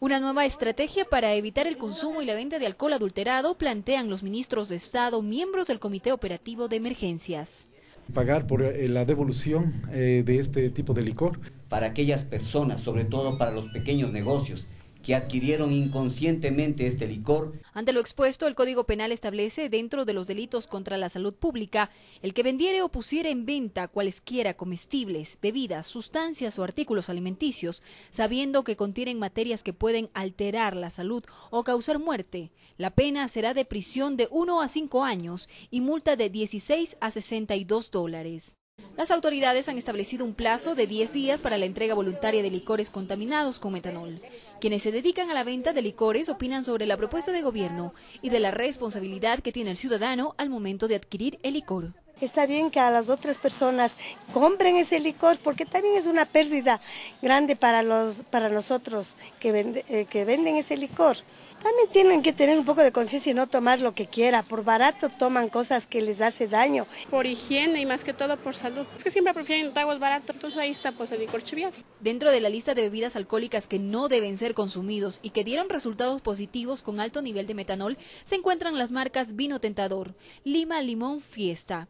Una nueva estrategia para evitar el consumo y la venta de alcohol adulterado plantean los ministros de Estado, miembros del Comité Operativo de Emergencias. Pagar por eh, la devolución eh, de este tipo de licor. Para aquellas personas, sobre todo para los pequeños negocios, que adquirieron inconscientemente este licor. Ante lo expuesto, el Código Penal establece dentro de los delitos contra la salud pública el que vendiere o pusiera en venta cualesquiera comestibles, bebidas, sustancias o artículos alimenticios, sabiendo que contienen materias que pueden alterar la salud o causar muerte. La pena será de prisión de 1 a 5 años y multa de 16 a 62 dólares. Las autoridades han establecido un plazo de 10 días para la entrega voluntaria de licores contaminados con metanol. Quienes se dedican a la venta de licores opinan sobre la propuesta de gobierno y de la responsabilidad que tiene el ciudadano al momento de adquirir el licor. Está bien que a las otras personas compren ese licor porque también es una pérdida grande para, los, para nosotros que, eh, que venden ese licor. También tienen que tener un poco de conciencia y no tomar lo que quiera. Por barato toman cosas que les hace daño. Por higiene y más que todo por salud. Es que siempre prefieren tragos baratos, entonces ahí está pues el licor chiviado. Dentro de la lista de bebidas alcohólicas que no deben ser consumidos y que dieron resultados positivos con alto nivel de metanol, se encuentran las marcas Vino Tentador, Lima Limón Fiesta,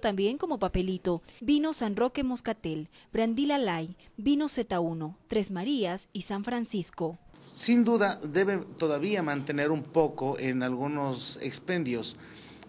también como Papelito, Vino San Roque Moscatel, Brandila Lai, Vino Z1, Tres Marías y San Francisco. Sin duda debe todavía mantener un poco en algunos expendios,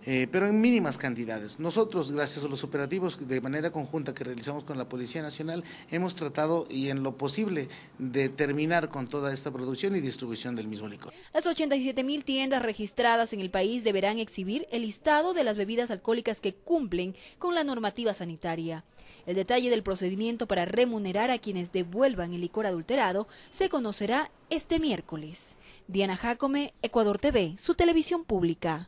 eh, pero en mínimas cantidades. Nosotros, gracias a los operativos de manera conjunta que realizamos con la Policía Nacional, hemos tratado y en lo posible de terminar con toda esta producción y distribución del mismo licor. Las 87 mil tiendas registradas en el país deberán exhibir el listado de las bebidas alcohólicas que cumplen con la normativa sanitaria. El detalle del procedimiento para remunerar a quienes devuelvan el licor adulterado se conocerá este miércoles. Diana Jacome, Ecuador TV, su televisión pública.